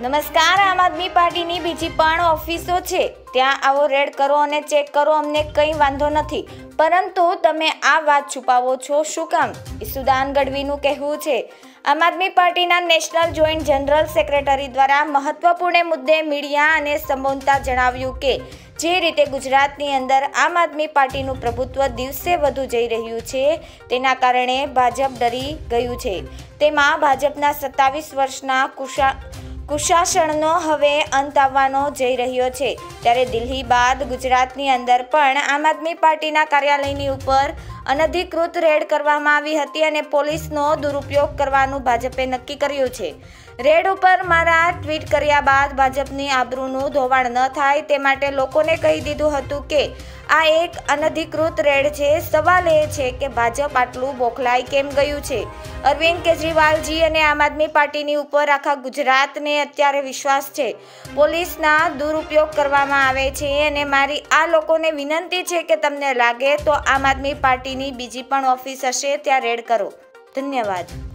નમસ્કાર, આમ આદમી પાર્ટીની બીજી પણ ઓફિસો છે. ત્યાં આવો રેડ કરો અને ચેક કરો, અમને કંઈ વાંધો નથી. પરંતુ તમે આ વાત છુપાવો છો, શું કામ? ઈસુદાન ગઢવીનું કહેવું છે. આમ આદમી પાર્ટીના નેશનલ જોઈન્ટ જનરલ સેક્રેટરી દ્વારા મહત્વપૂર્ણ મુદ્દે મીડિયા અને સંબોધતા જણાવ્યું કે, જે રીતે ગુજરાતની અંદર આમ આદમી પાર્ટીનું પ્રભુત્વ દિવસે વધુ જઈ રહ્યું છે, તેના કારણે ભાજપ ડરી ગયું છે. તેમાં ભાજપના સત્તાવીસ વર્ષના કુશા કુશાસનનો હવે અંત આવવાનો જઈ રહ્યો છે. ત્યારે દિલ્હી બાદ ગુજરાતની અંદર પણ આમ આદમી પાર્ટીના કાર્યાલયની ઉપર અનધિકૃત રેડ કરવામાં આવી હતી અને પોલીસનો દુરુપયોગ કરવાનું ભાજપે નક્કી કર્યું છે. રેડ ઉપર મારા ટ્વીટ કર્યા બાદ ભાજપની આબરૂનું ધોવાણ ન થાય તે માટે લોકોને કહી દીધું હતું કે, આ એક અનધિકૃત રેડ છે. સવાલ એ છે કે ભાજપ આટલું બોખલાઈ કેમ ગયું છે? અરવિંદ કેજરીવાલજી અને આમ આદમી પાર્ટીની ઉપર આખા ગુજરાતને અત્યારે વિશ્વાસ છે. પોલીસના દુરુપયોગ કરવામાં આવે છે અને મારી આ લોકોને વિનંતી છે કે તમને લાગે તો આમ આદમી પાર્ટીની બીજી પણ ઓફિસ હશે ત્યાં રેડ કરો. ધન્યવાદ.